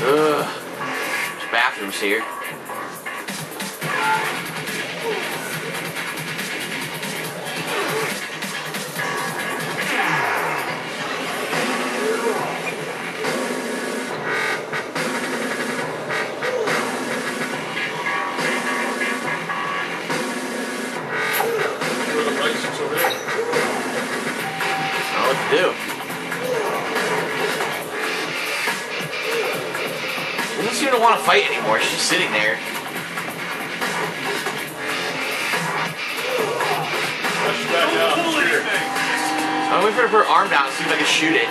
Ugh. There's bathrooms here. Fight anymore. She's just sitting there. I'm waiting for her arm down see if I can shoot it.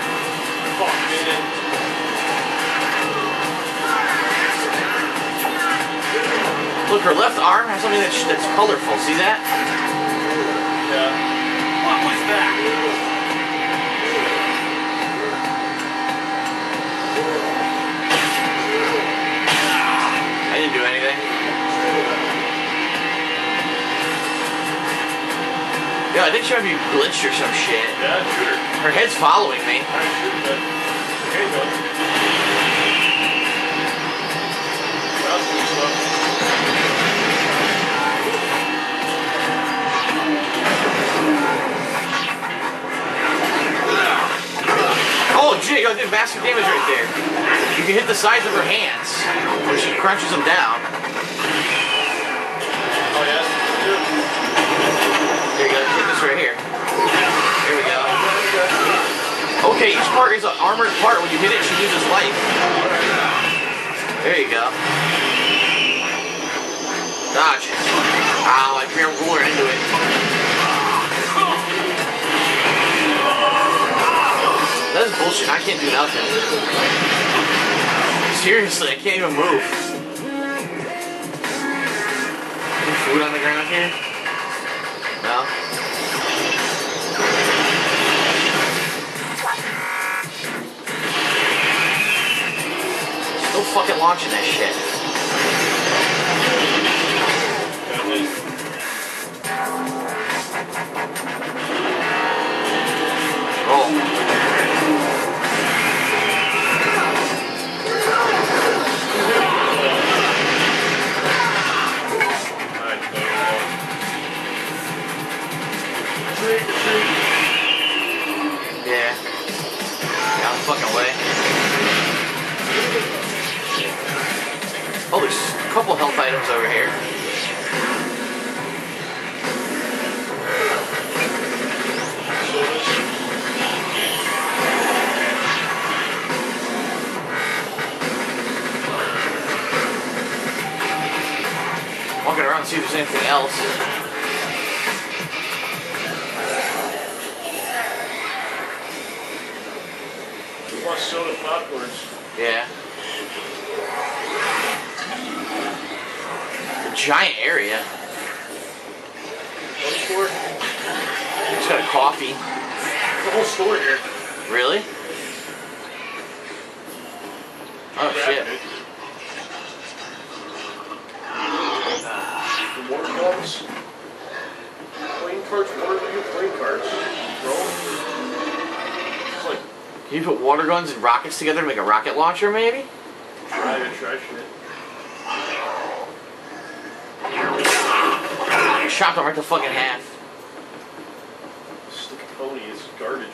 Look, her left arm has something that's, that's colorful. See that? Yeah. What was that? Anything. Yeah, I think she might be glitched or some shit. Yeah, shoot her. Her head's following me. Alright, shoot her. Okay, I did massive damage right there. You can hit the sides of her hands when she crunches them down. Oh, yeah? Shoot. Here you go. Hit this right here. Here we go. Okay, each part is an armored part. When you hit it, she loses life. There you go. Dodge. Ow, I crammed ruler into it. Bullshit. I can't do nothing. Seriously, I can't even move. Any food on the ground here? No? Still fucking launching that shit. Got couple health items over here. Walking around to see if there's anything else. Soda popcorns. Yeah. Giant area. One store. It's got a coffee. The whole store here. Really? Oh shit. The water guns. Playing cards, water playing cards. Bro. Like, Can you put water guns and rockets together to make a rocket launcher, maybe? try to try shit. Chopped them right to fucking half. Stick pony is garbage.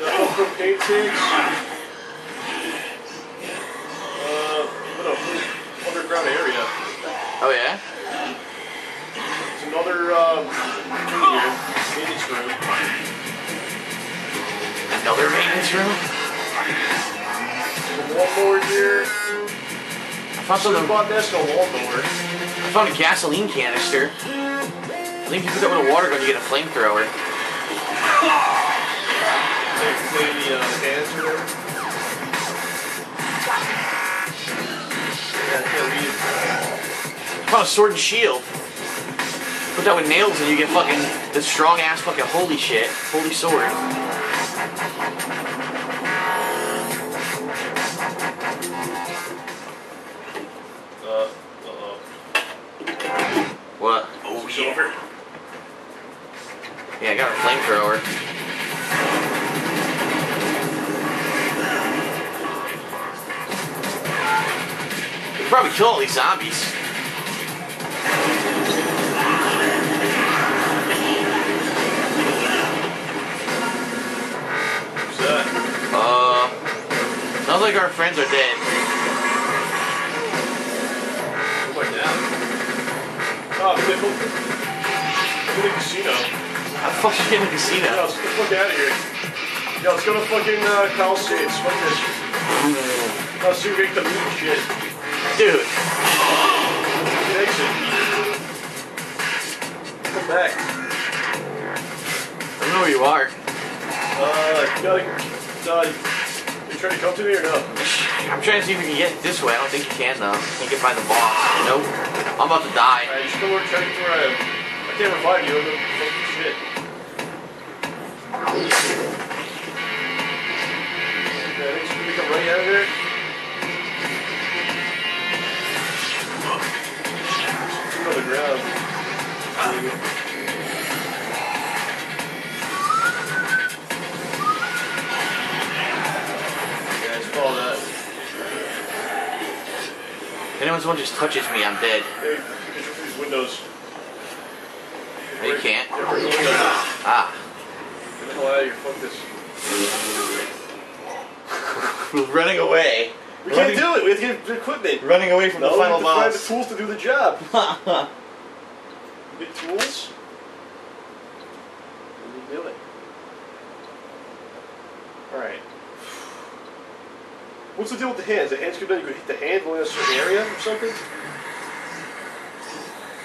Got no here. I found something. Bought this no wall door. I found a gasoline canister. I think if you put that with a water gun, you get a flamethrower. Canister I found a sword and shield. Put that with nails and you get fucking the strong ass fucking holy shit. Holy sword. Got a flamethrower. We probably kill all these zombies. Uh, sounds like our friends are dead. Oh god. Oh. To the casino. I'm fucking in the casino. let's get the fuck out of here. Yeah, let's go to fucking uh, Palisades. Fuck this. Let's see if we make the meat shit. Dude, exit. Come back. I don't know where you are. Uh, you gotta. Uh, you trying to come to me or no? I'm trying to see if we can get this way. I don't think you can though. Can't get by the boss. Nope. I'm about to die. Alright, just come over check where I am. I can't revive you. If someone just touches me, I'm dead. Hey, get your these windows. No, you can't. Yeah, break the windows. Ah. Get the hell out of here. Fuck this. Running away. We can't do it. We have to get the equipment. Running away from No, the we final have to find the tools to do the job. Get tools. And you do it. Alright. What's the deal with the hands? The hands come down, you can hit the hand going in a certain area or something?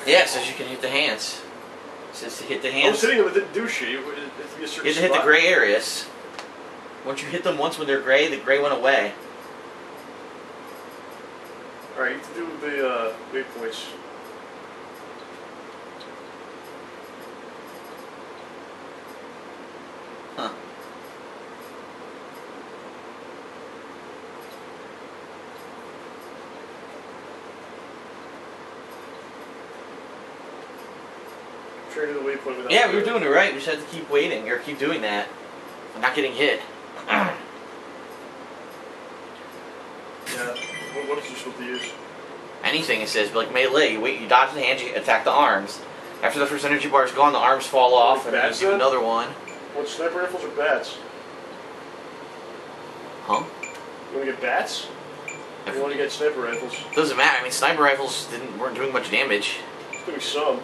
yeah, it says you can hit the hands. Says to hit the was hands. You hitting them, it didn't do shit. It to be a certain have to hit the gray areas. Once you hit them once when they're gray, the gray went away. Alright, you have to do the uh, waypoints. Huh. Trying to do the waypoint without Yeah, we were doing it right. We just had to keep waiting or keep doing that. I'm not getting hit. Yeah. What, what is you supposed to use? Anything it says, but like melee, you wait, you dodge the hand, you attack the arms. After the first energy bar is gone, the arms fall off, and then Bats you do then? another one. What, sniper rifles or bats? Huh? You want to get bats? Or you want to get sniper rifles? Doesn't matter. I mean, sniper rifles didn't weren't doing much damage. It's doing some.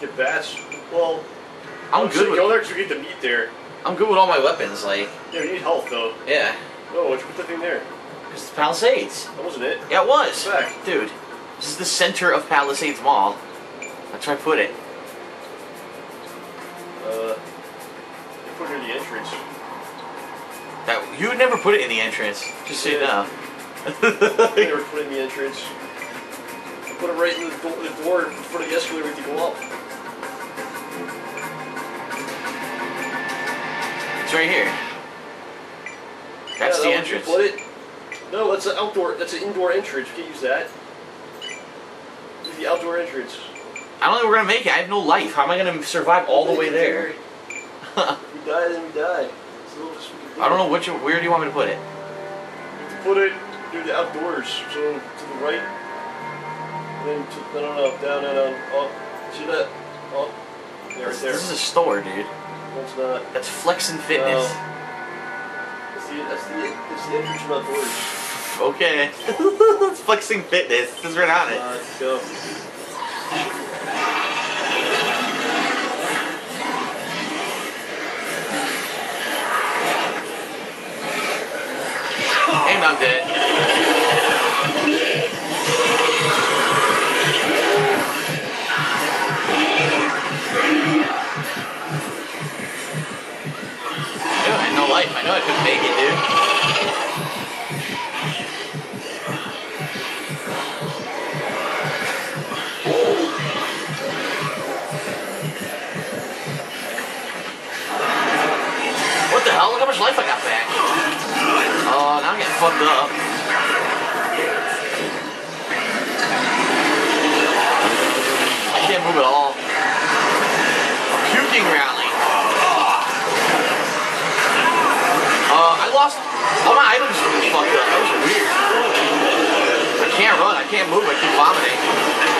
Get bats. Well, I'm good Go with there because we get the meat there. I'm good with all my weapons. Like, Yeah, we need health though. yeah, No, what'd you put that thing there? it's the Palisades. That wasn't it. Yeah, it was. Dude, this is the center of Palisades Mall. That's where I put it. Uh, you put it in the entrance. That you would never put it in the entrance. Just so you Yeah. know. They were put it in the entrance. I put it right in the door, the door in front of the escalator to go up. Right here. That's Yeah, the that one, entrance. Put it. No, that's an outdoor. That's an indoor entrance. You can't use that. Use the outdoor entrance. I don't think we're gonna make it. I have no life. How am I gonna survive all the way there? We die, then we die. It's a little stupid I don't know which. Where do you want me to put it? Put it near the outdoors. So to the right. Then to, no, no, no, down, down. Up. See that? Up. There, right This, there. this is a store, dude. No, it's not. That's Flex and Fitness. That's the, that's the, that's the entrance from outdoors. Okay. it's Flexing Fitness. This is right on it. Uh, let's go. Can't. Move. I keep vomiting.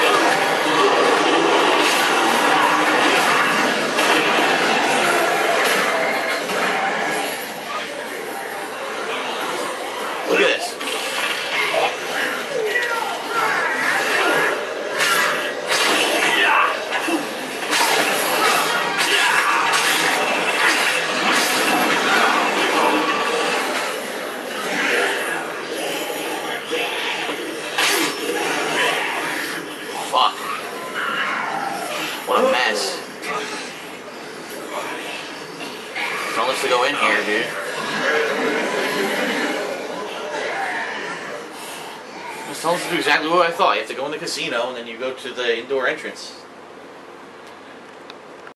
Go in here, dude. Just tell us exactly what I thought. You have to go in the casino and then you go to the indoor entrance.